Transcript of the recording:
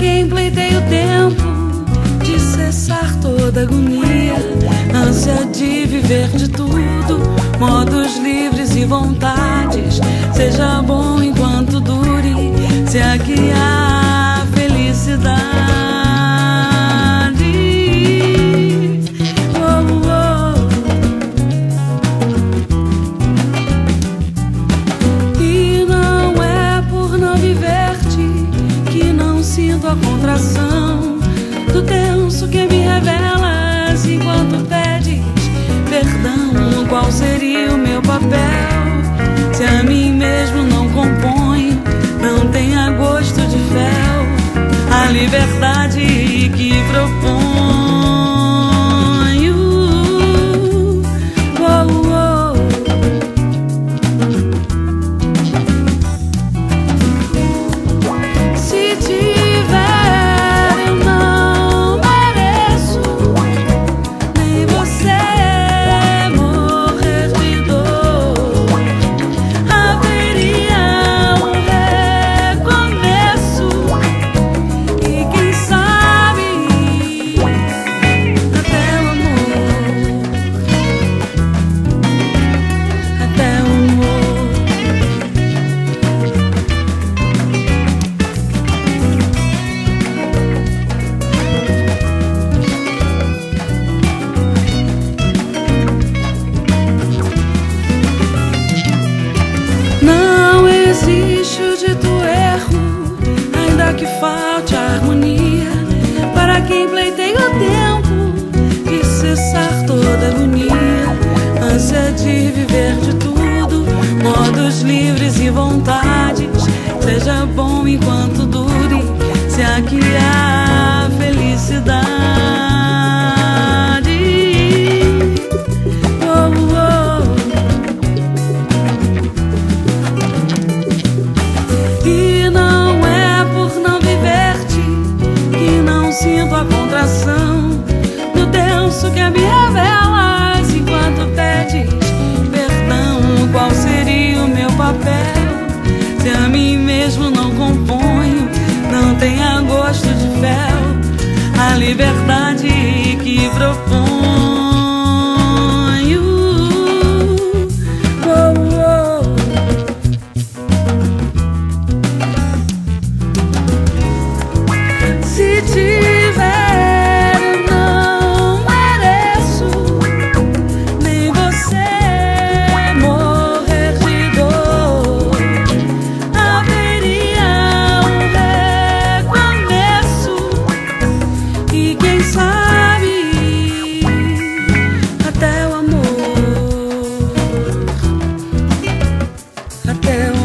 pleitei o tempo de cessar toda agonia, ânsia de viver de tudo, modos livres e vontades. Seja bom enquanto dure, se aqui há a contração do tenso que me revelas enquanto pedes perdão. Qual seria o meu papel se a mim mesmo não componho, não tenha gosto de fel? A liberdade falte harmonia. Para quem pleiteia o tempo de cessar toda agonia, ânsia de viver de tudo, modos livres e vontades. Seja bom enquanto dure, se aqui liberdade que E quem sabe até o amor, até o